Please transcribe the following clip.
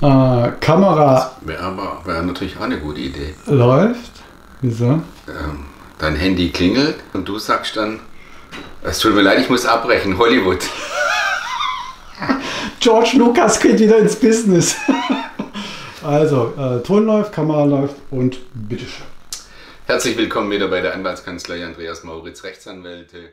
Äh, Kamera Wäre aber wäre natürlich auch eine gute Idee. läuft. Wieso? Ähm, dein Handy klingelt und du sagst dann, es tut mir leid, ich muss abbrechen, Hollywood. George Lucas geht wieder ins Business. also, äh, Ton läuft, Kamera läuft und bitteschön. Herzlich willkommen wieder bei der Anwaltskanzlei Andreas Mauritz Rechtsanwälte.